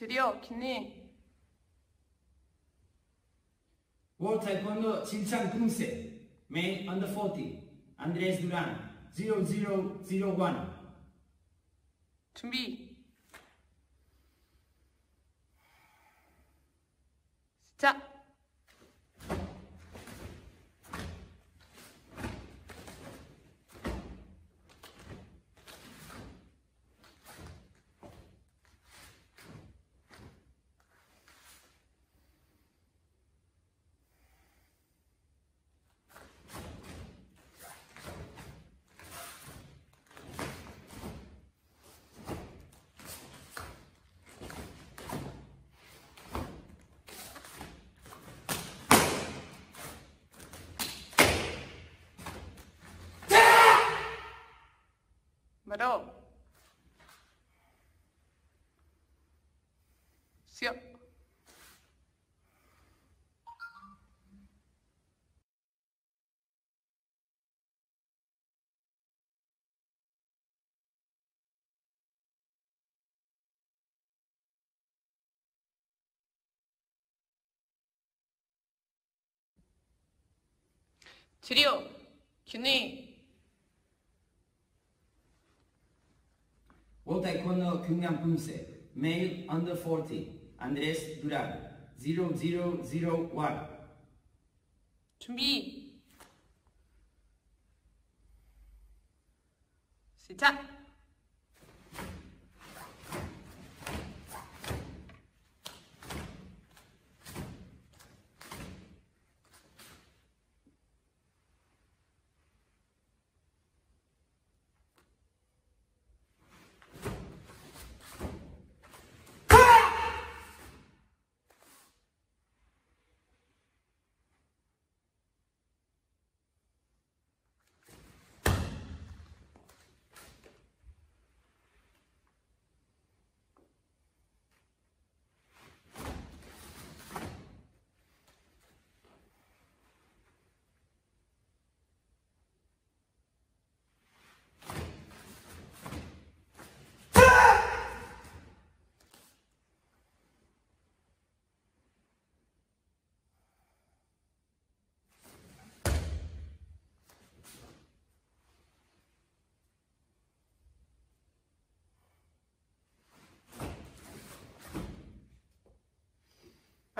드디어 킨니 World Taekwondo Chilchang Pungse, male under 40, Andres Duran, 0001. 준비 시작 Vadå? Se. 드디어 균이 World Taekwondo Kyungyang Pungse, male under 40, Andres Duran, 0001. 준비 시작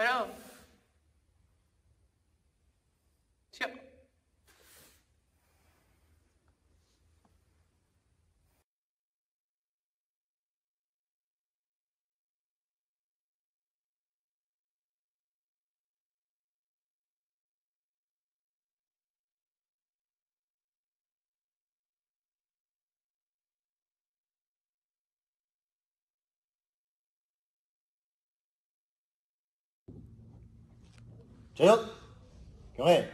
系啊 Stil. Kom in.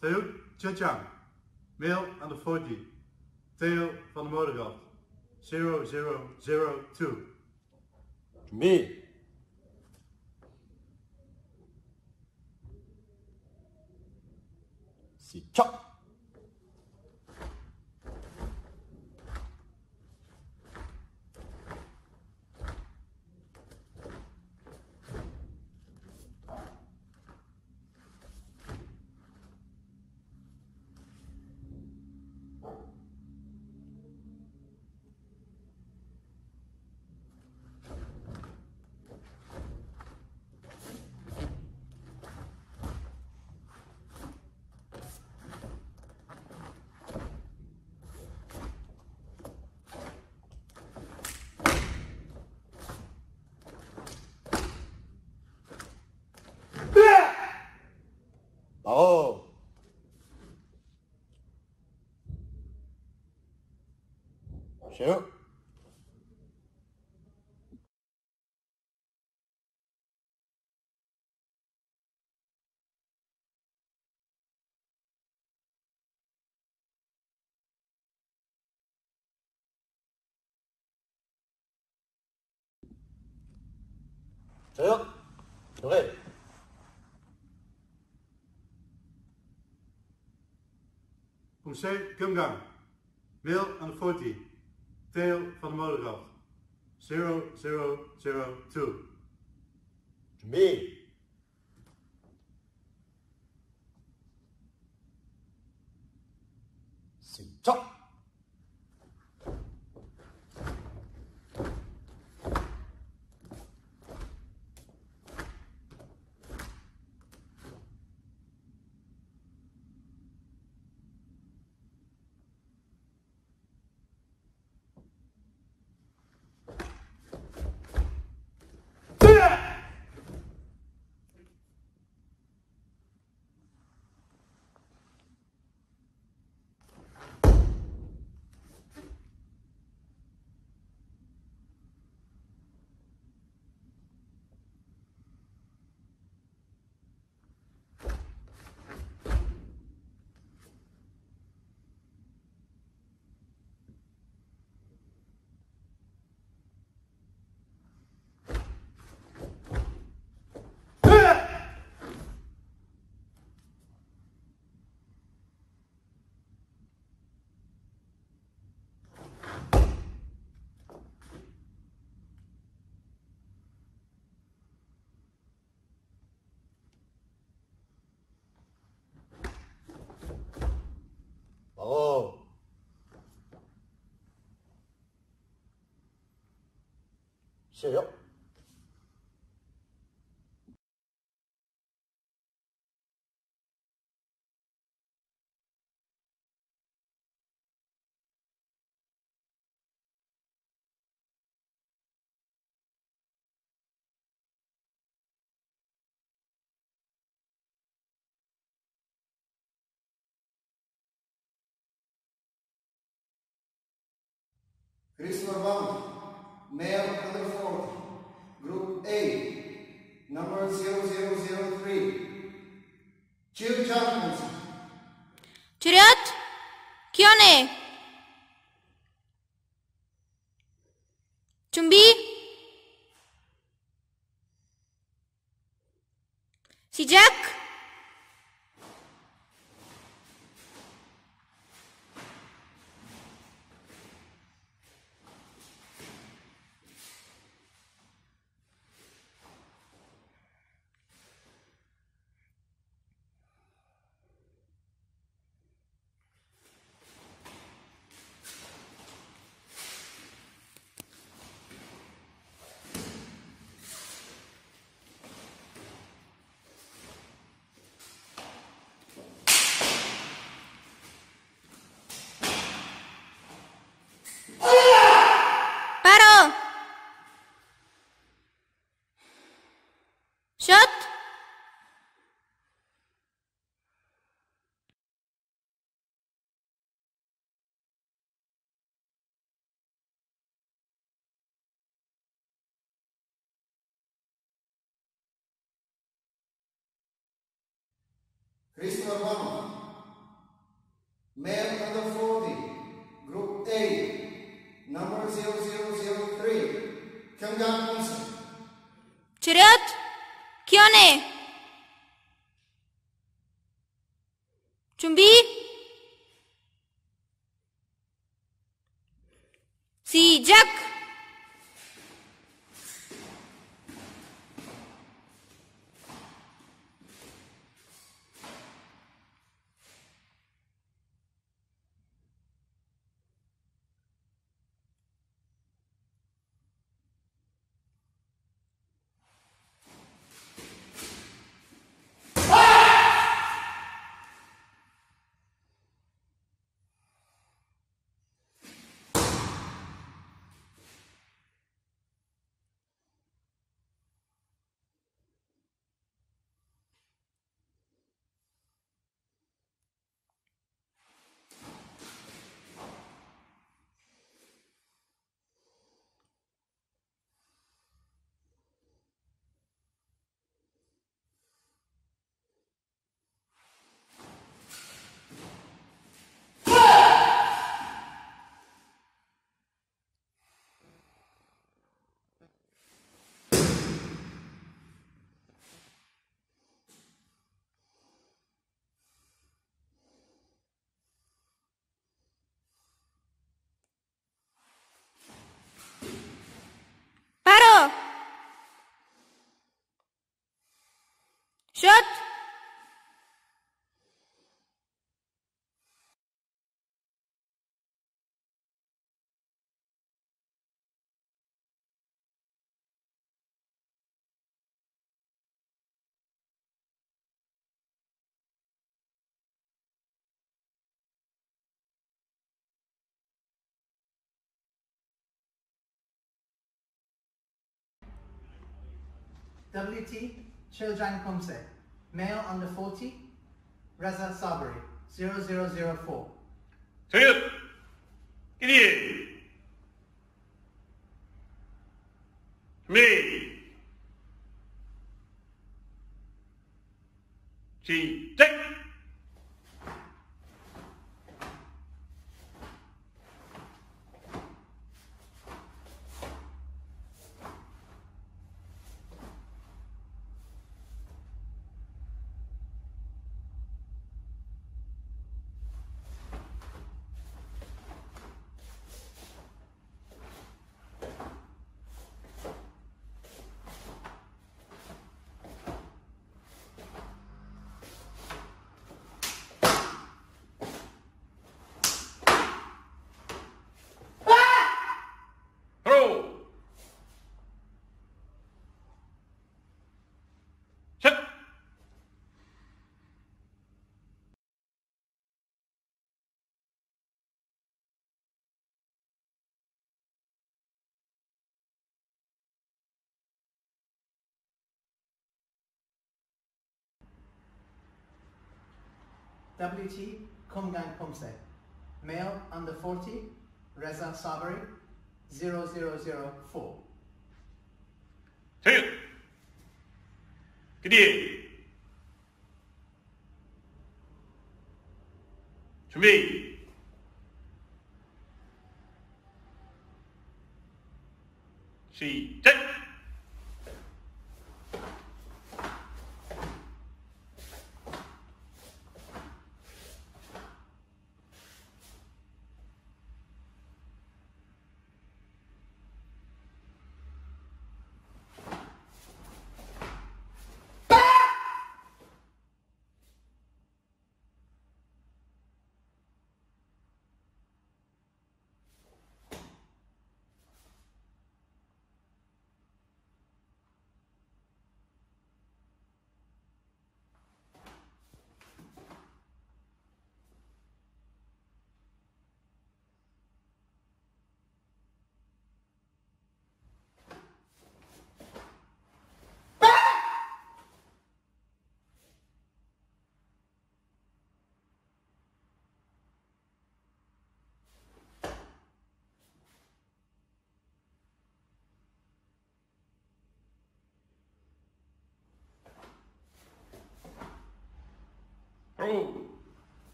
Theo Tjatjang, mail aan de 40. Theo van de Modegracht, 0002. Me. Sit xíu trước xuống đi Hussein Gungan, Bill and 40. tail van de motorkap. 0002. Me. Sit up. 저요? Крисма вам male color 4, group A, number 0003. Jill Johnson. Chiriat, Kione. Chumbi. Sijak. Shut Race one. Male under 40. Group A. Number 0003. Kangan Munson. Черед! क्यों ने? Chumbi? सीजक। Dad? WT Children Kumse. male under 40, Reza Sabari, 0004. 저녁 기니 준비 시작 WT Kumgang Pomse, male under 40, Reza Sabari, 0004. 저녁 기니 준비 시작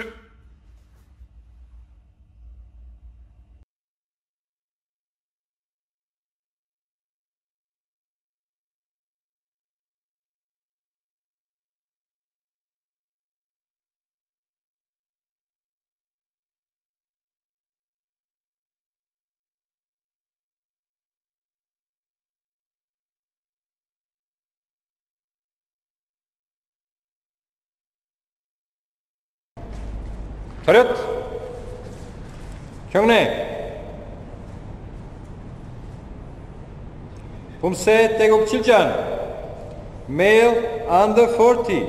샷 Вперед! Кьоне! Пумсе Тегопчилджан, male under 40.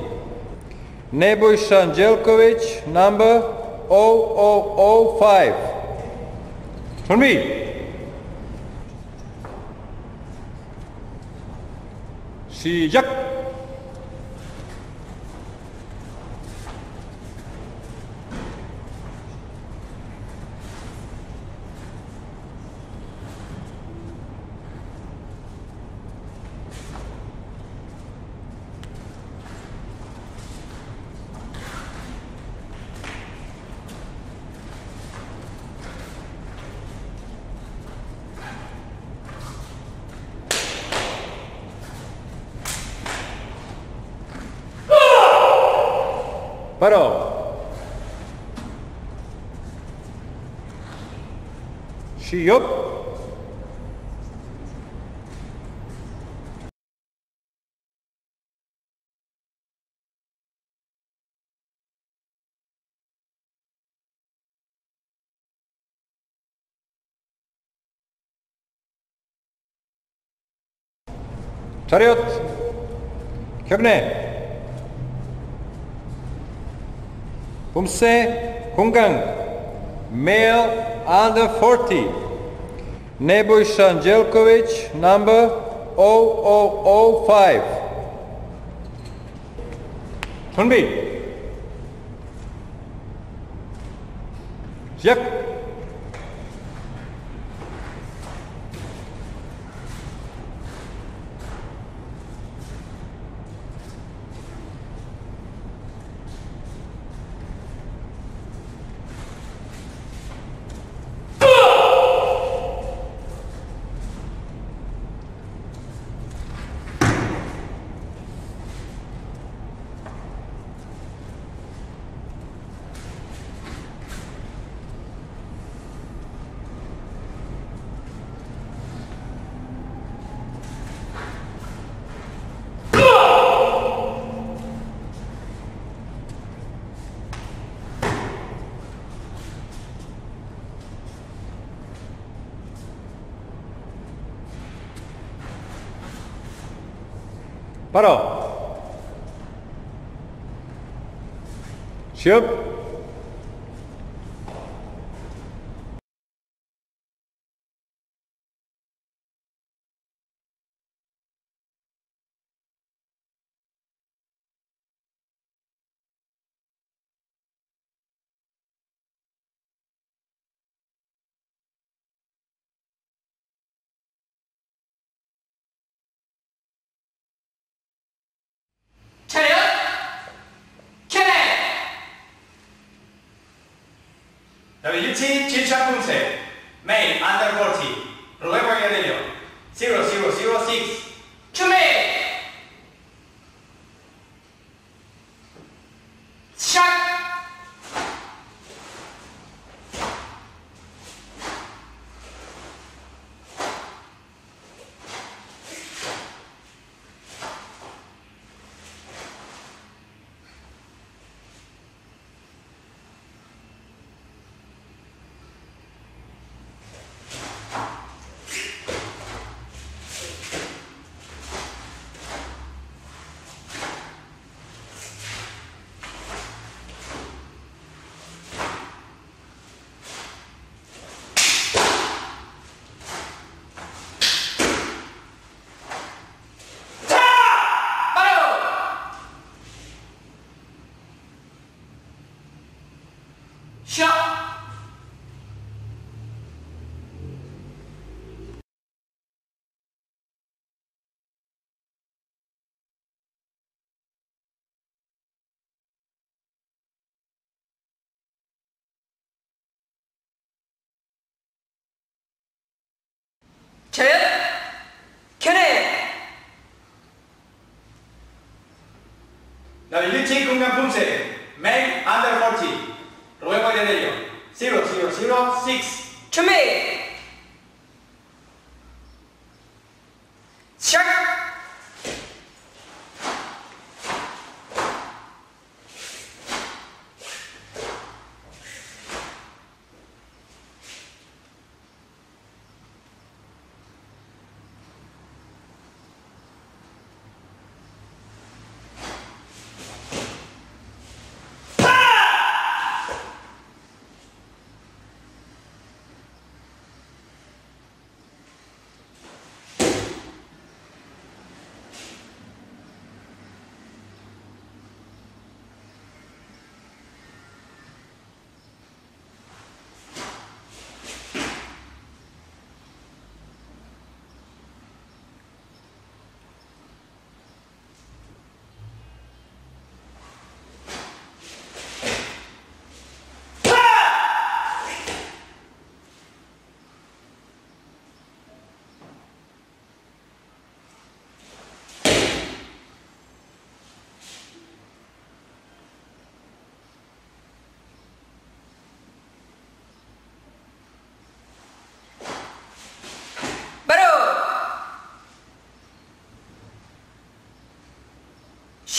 Neboj Shanjelkovic, number 0005. Turn me. 시작! 취업 차렷 격내! 봄새 건강! Male under 40 Nebojša Jelkovic number 0005 준비 bắt đầu. Ship WT Chilchang Pumse, male under 40, Ruego Yadelio, 0006, 준 차렷! 켜내! WT Kungan Pumse, male under 40, Ruego Yadelio, 0006, 준비!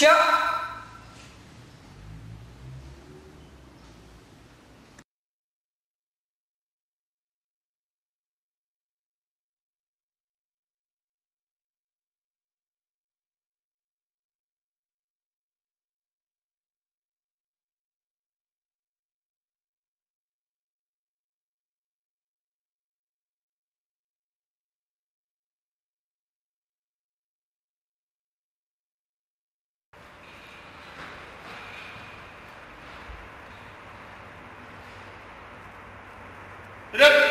시작! 차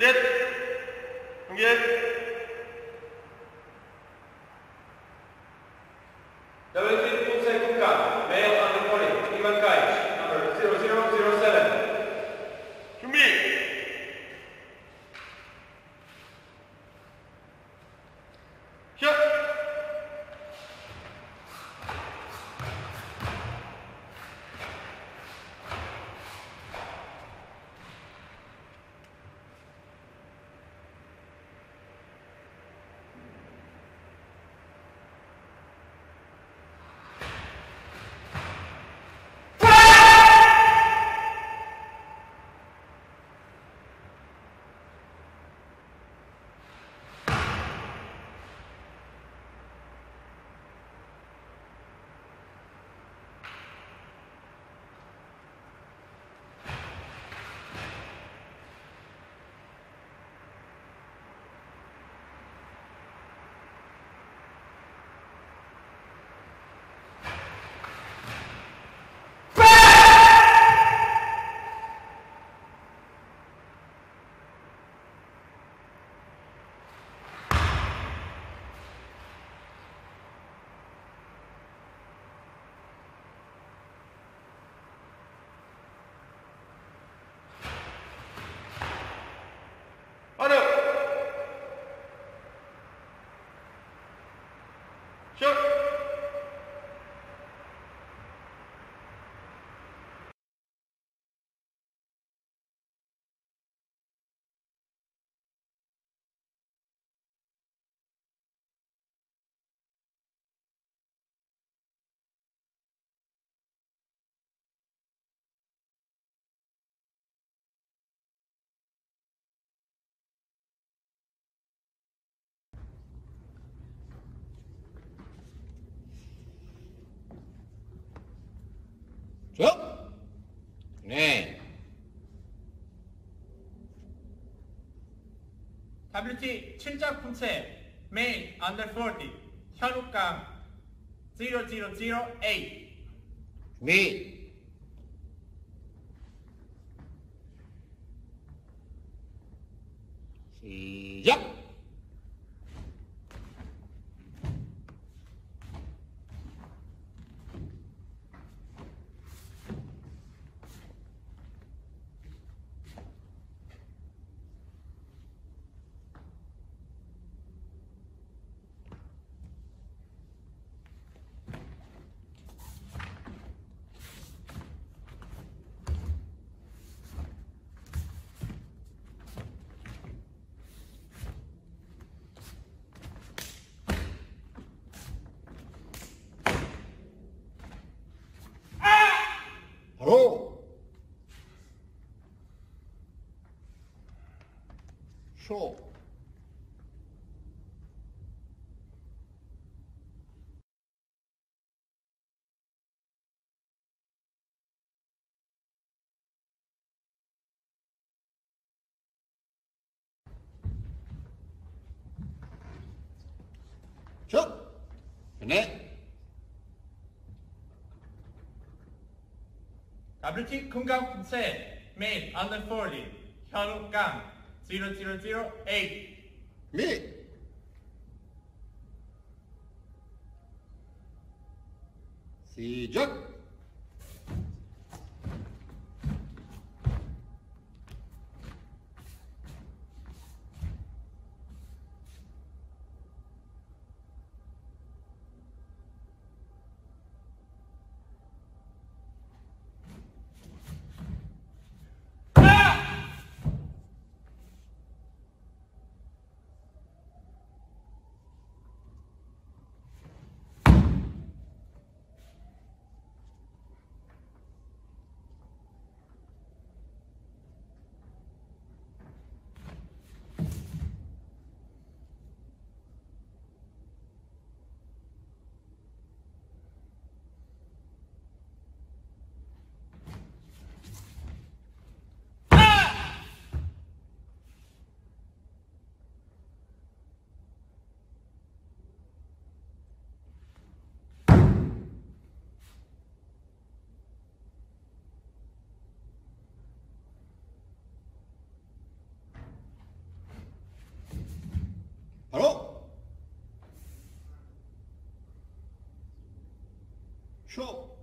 Triệt. Nghe. 슛! 어? 네. WT 7작 품체 Main Under 40 현우감 0008미 시작! control. Shoot! Connect. WT 공간 분쇄, 맨, under forty, 현우 gang. zero, zero, zero, eight. Me? See, John. ハロー。ショー。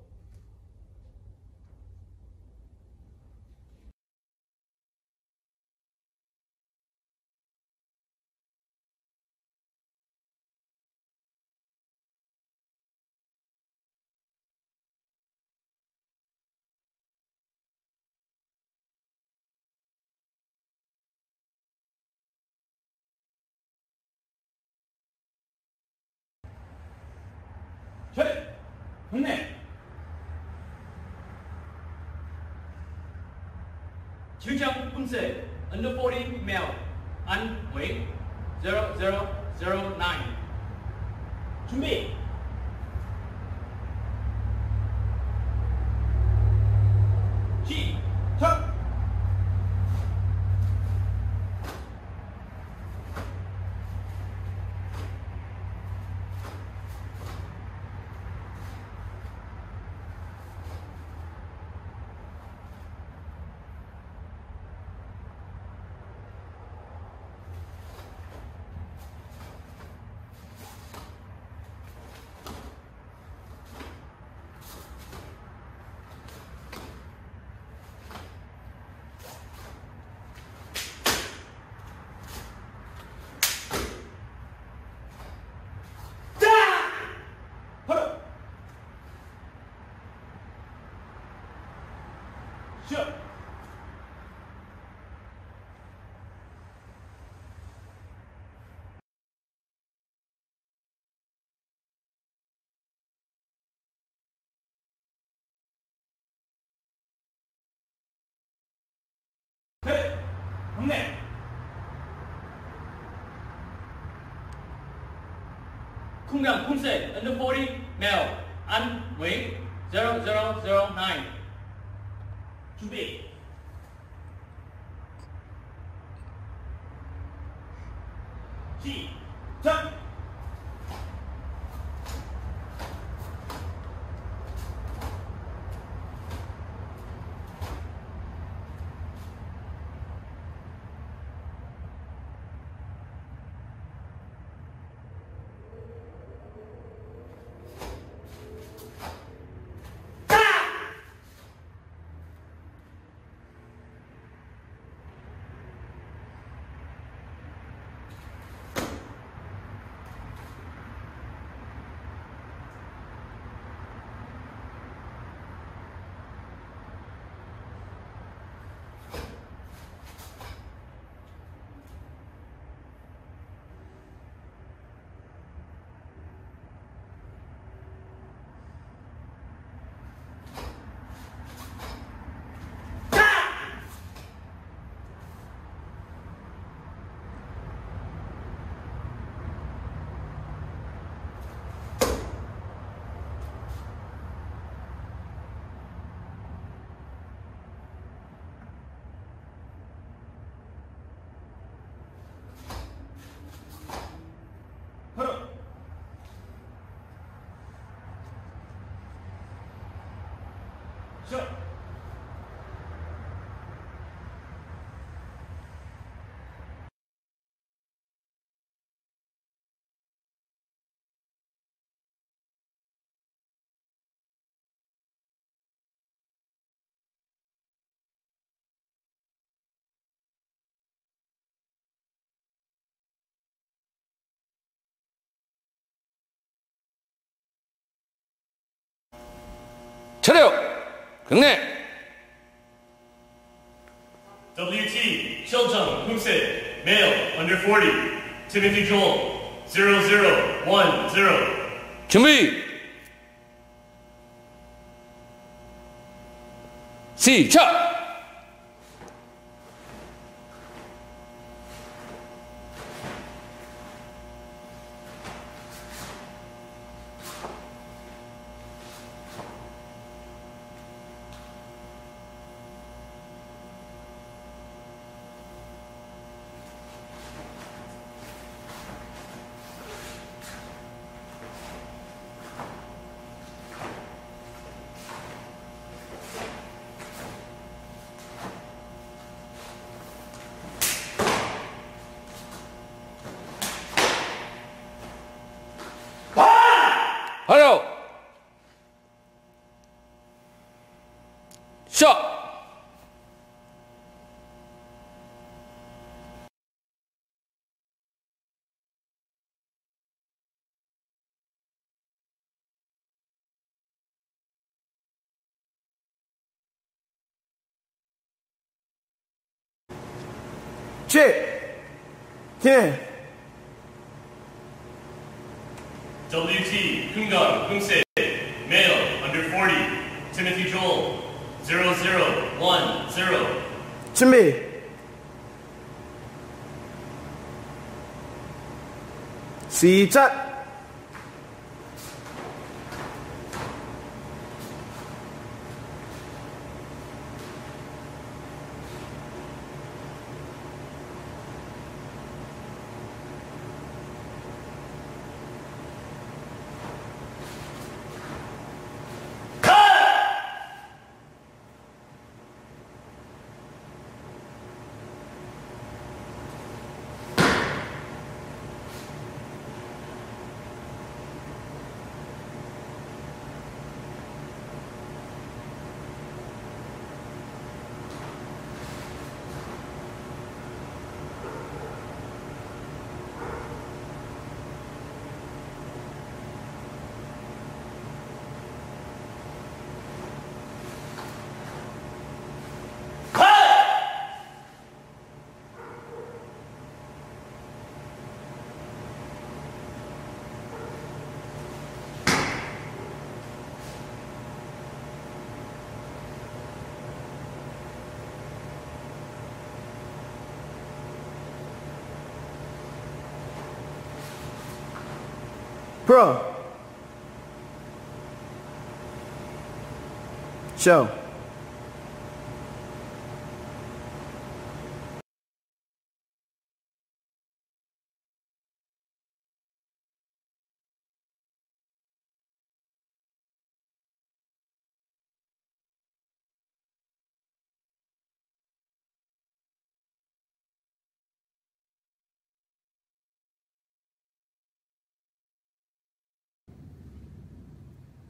국내! 칠장 품새 under 40 male unweight 0009 준비! Kumgang Kunse, under 40, male, An Wei, 0009. Chuẩn bị. Chị, chắc. 차려! 경례! WT, Chiljung Kumse, male, under 40. Timothy Joel, 0010. 준비! 시작! shit. Yeah. WT, Kumgang, Pumse, male, under 40, Timothy Joel, 0010. To me. See you Bro. Show.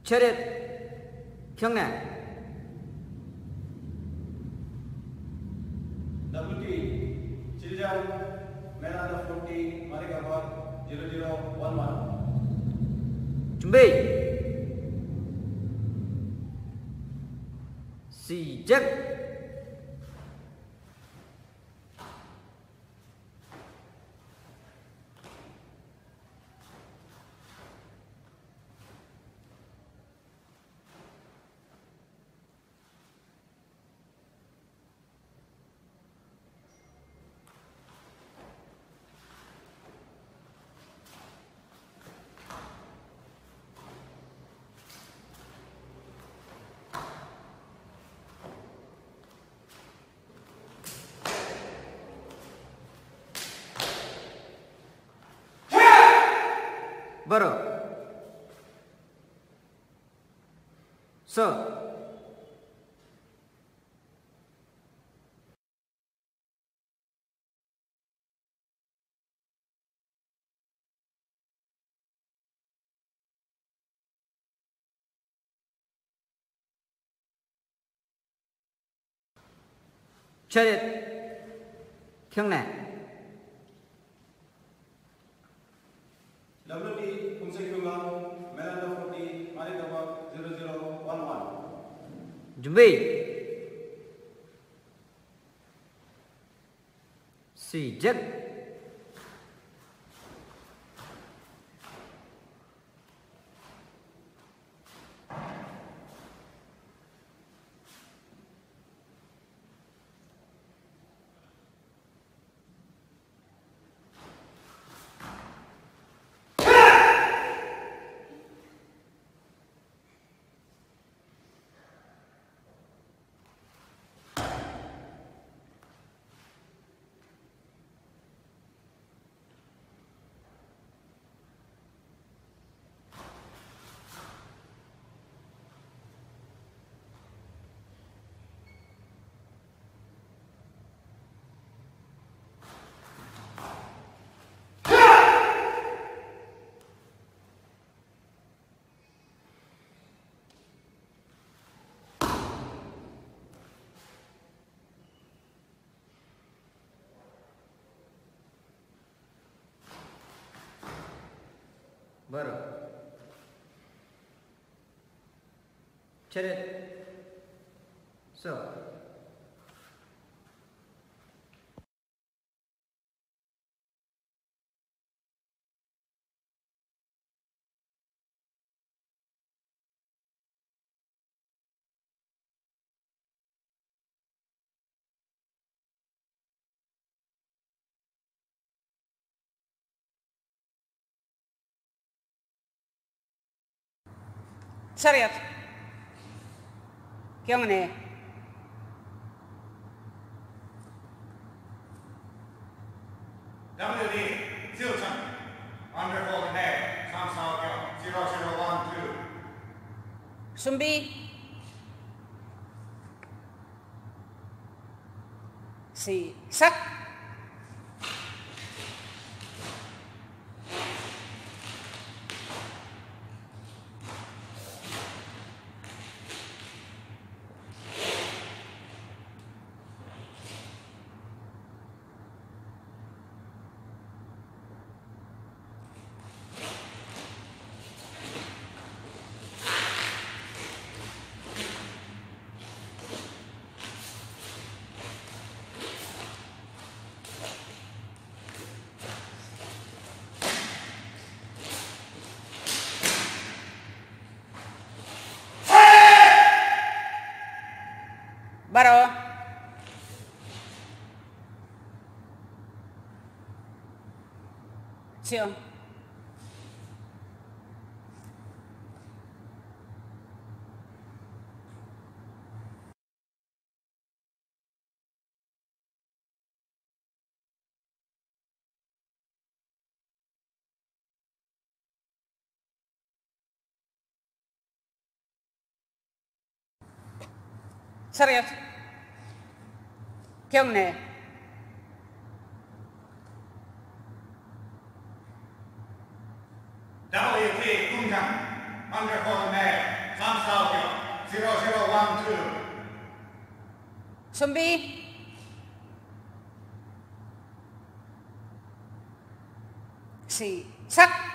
철립 경남 deputy children men under 40 marikabar 0011 준비 시작 sở chơi thiêng này chuẩn bị. Suy chất બરાબર ચલે so Sariat. Kyongne. WD, Chilchang. Underhold name Sam Saokyo, 0012. Sumbi. Si Sak. siêng Serius? Kyung ne? Lee Tungan, Pandrakorn Mayor, Sam Salkio, 0012. Sumbi. Si Sắc.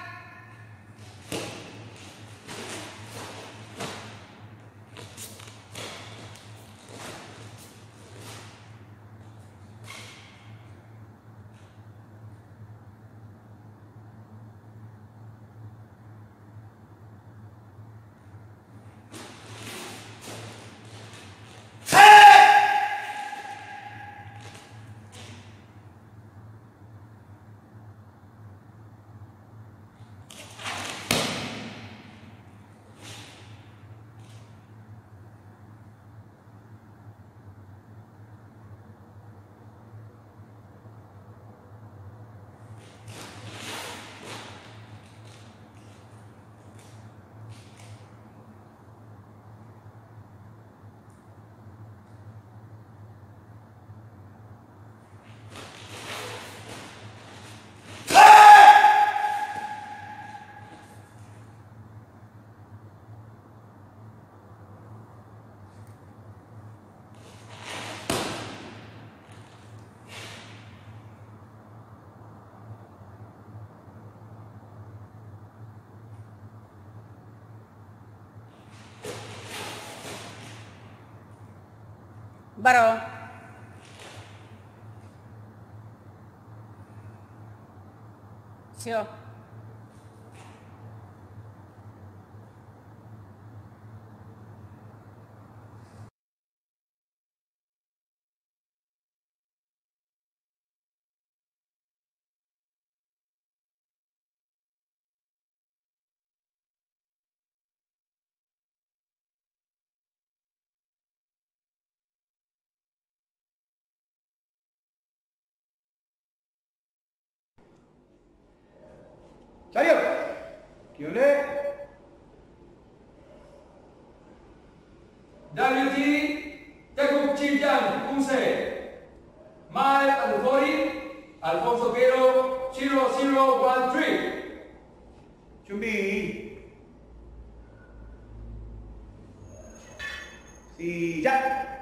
Yo. Sio. Chariot! Kyone! WT Jacob Chiljan Kumse Mile and 40 Alfonso Quero 0013 준비. 시작.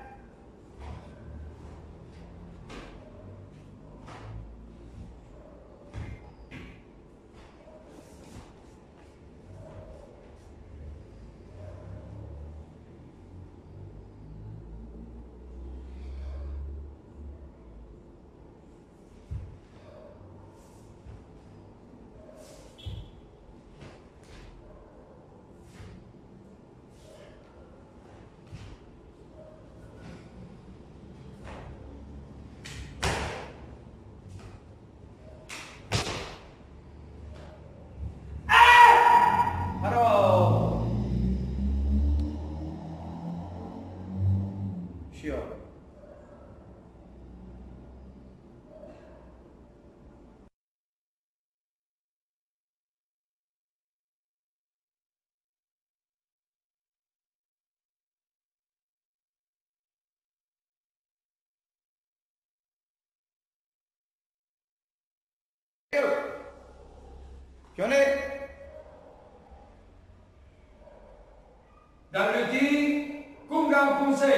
견해 WT Kungang Kumse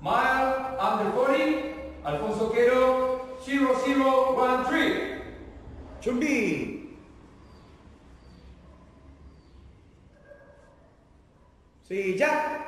Mile under 40 Alfonso Quero 0013 준비. 시작.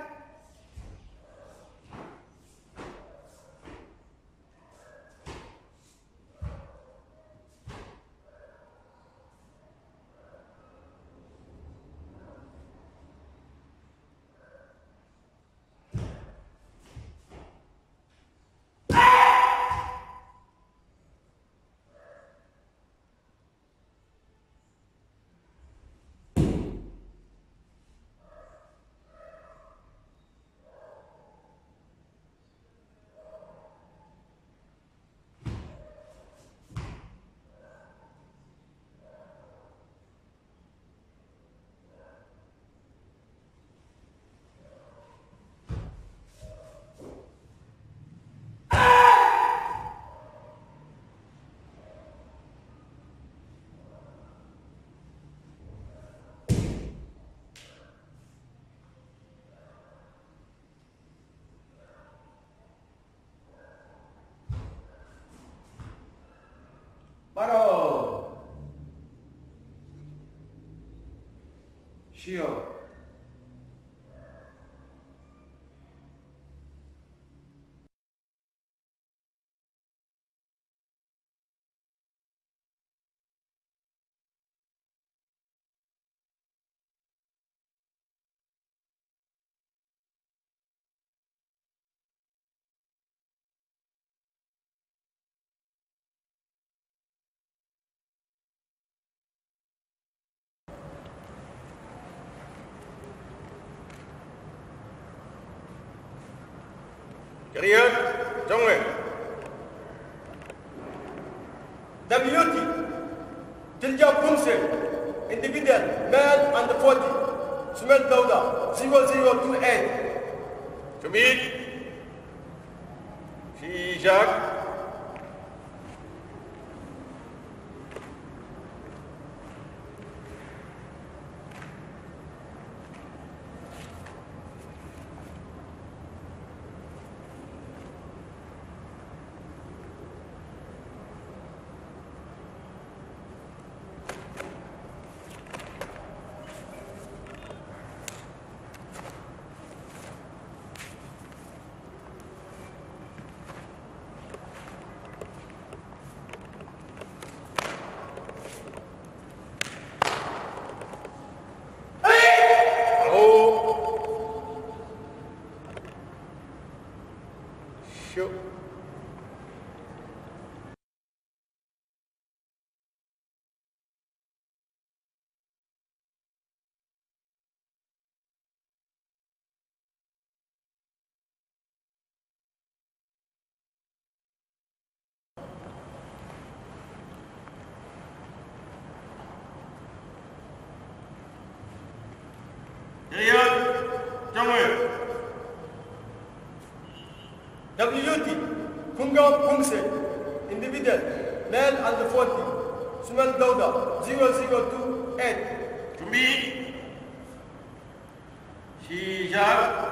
需要 Chariot, 정회. WT Tilja Pumse Individual Male under 40 Sumel Dauda 0028 영월 WUT Kumgang Pumse individual male under 40 Suman Dauda 0028 to me Shijab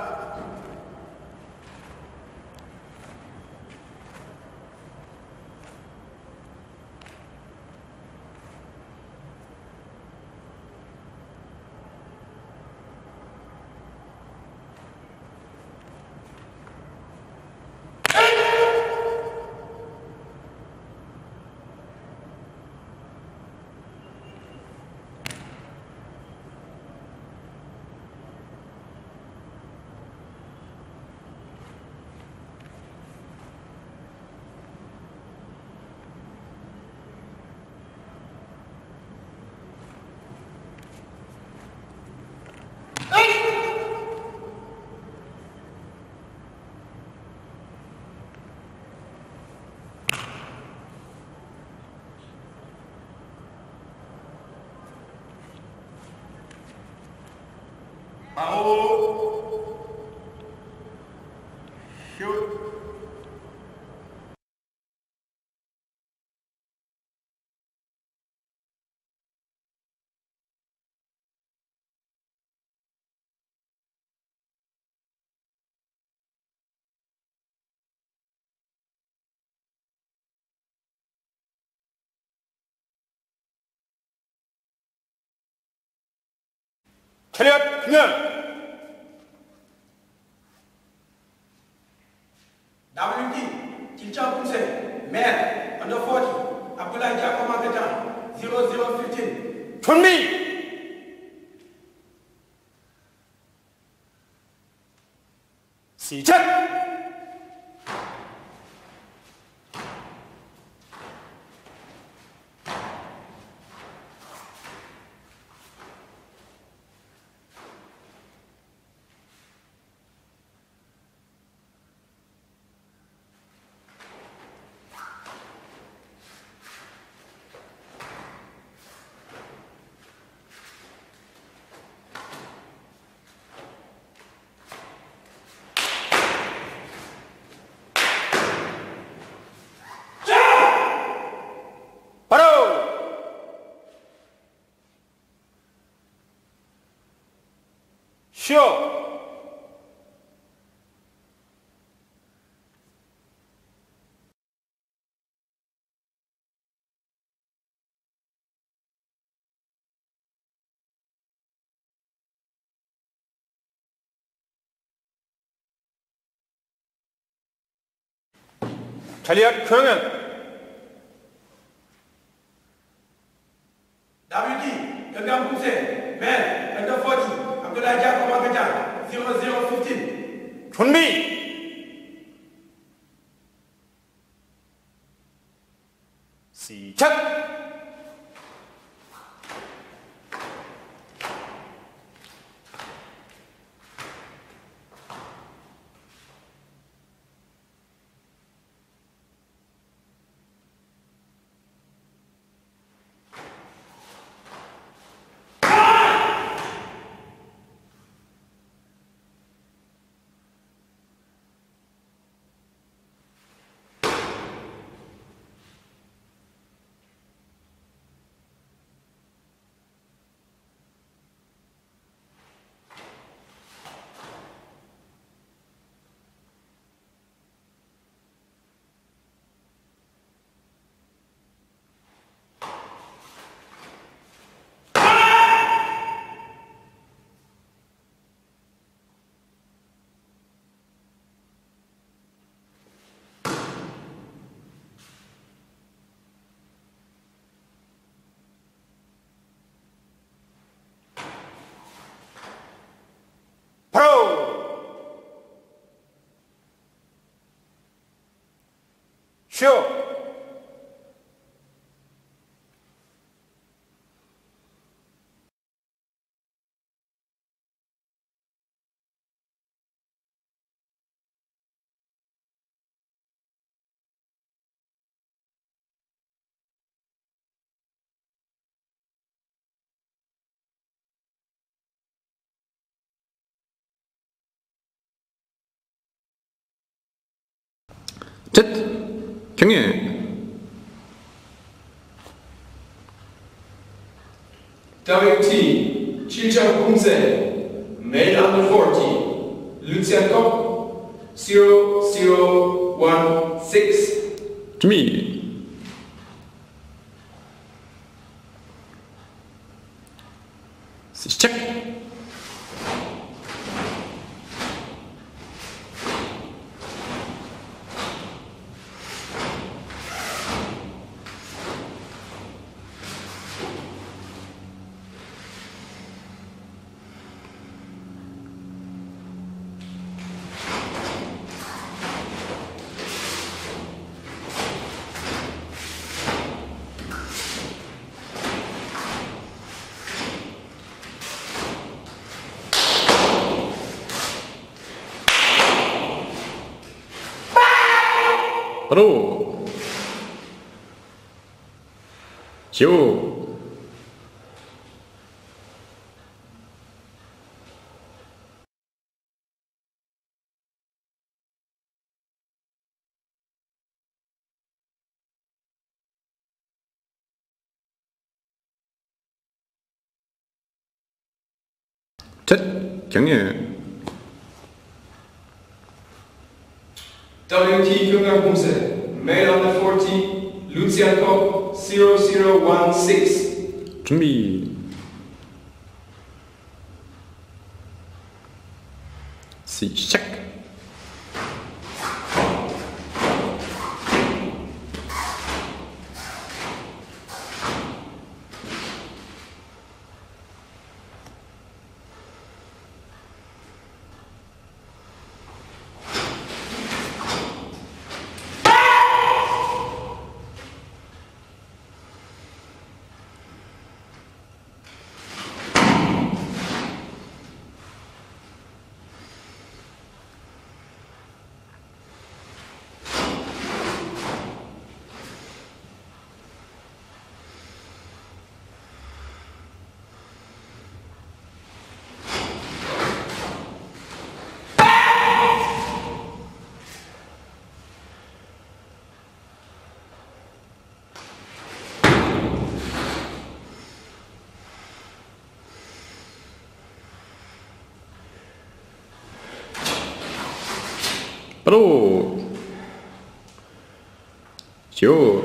차렷 금연 WD Kilchan Kumse Man Under 40 Abdullah Jacob Makajan 0015 존미 시작! 쉬어! 전략 경영 나비기 연감 공세 맨 Jacob Magajan, 0015. 준 主よちょっと 경례. WT, Chilchang Mail male under 40, Lucian Kopp, 0016. 준비. Check. 바로 지옥 첫 경례. WT 경량 공세 Kumse, male under 40, Lucian Kop, 0016. 준비 시작 Prvo. Čo?